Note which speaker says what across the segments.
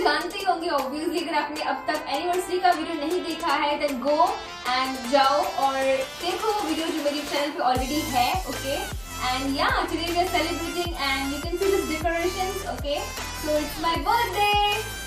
Speaker 1: कि ऑब्वियसली अगर आपने अब तक एनिवर्सरी का वीडियो नहीं देखा है देन गो एंड जाओ और देखो वो वीडियो जो मेरे चैनल पे ऑलरेडी है okay and yeah today we are celebrating and you can see this decorations okay so it's my birthday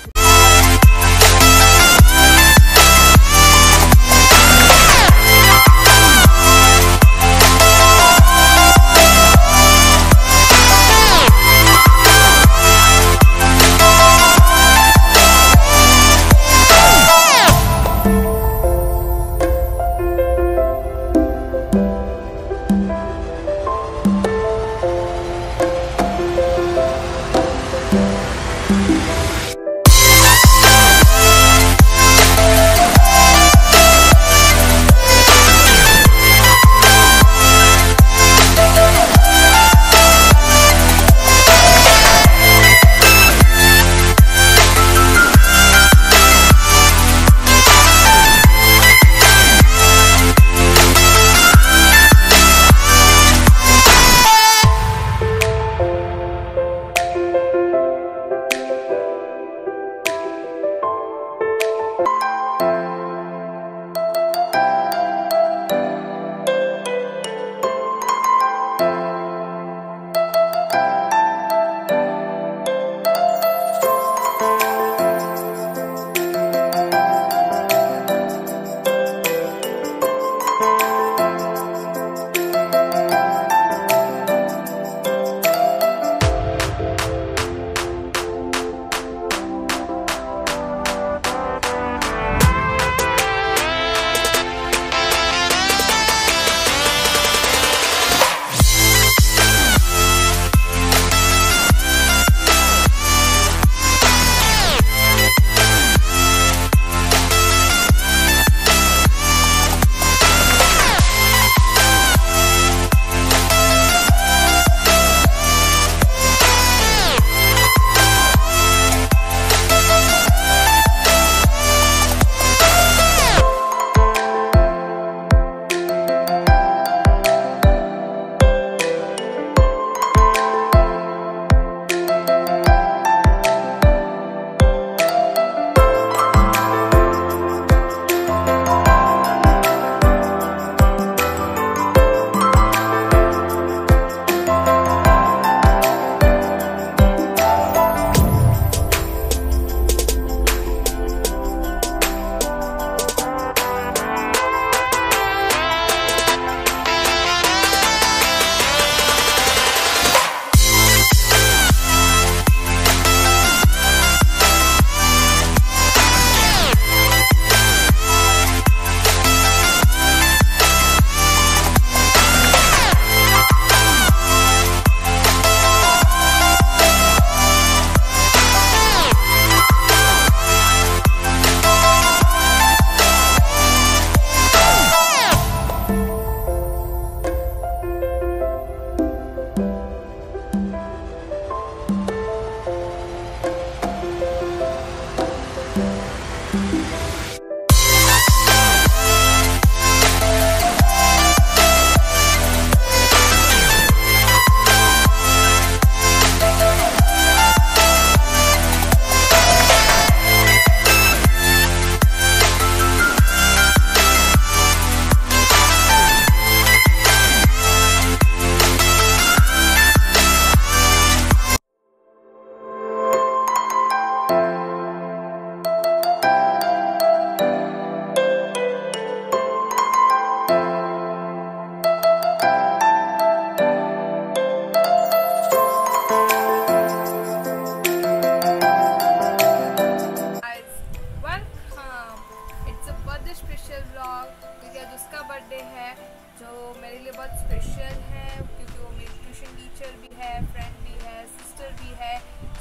Speaker 2: बहुत स्पेशल है, क्योंकि वो मेरी ट्यूशन टीचर भी है फ्रेंड भी है सिस्टर भी है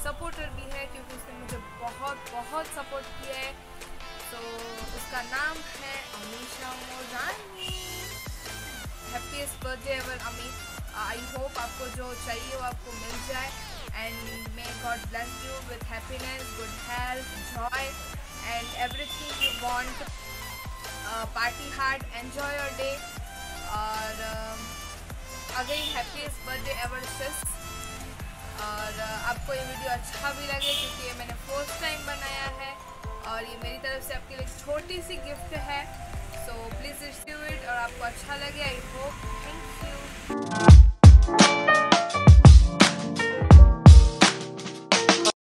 Speaker 2: सपोर्टर भी है, क्योंकि उसने मुझे बहुत बहुत सपोर्ट किया है। तो उसका नाम है Amisha Mojani. Happiest birthday ever Ami I hope आपको जो चाहिए वो आपको मिल जाए। And may god bless you with happiness good health joy and everything you want party heart enjoy your day और again happiest birthday ever sis और आपको ये वीडियो अच्छा भी लगे क्योंकि ये मैंने फ़र्स्ट टाइम बनाया है और ये मेरी तरफ़ से आपके लिए छोटी सी गिफ्ट है। सो प्लीज़ रिसीव इट और आपको अच्छा लगे आई होप थैंक यू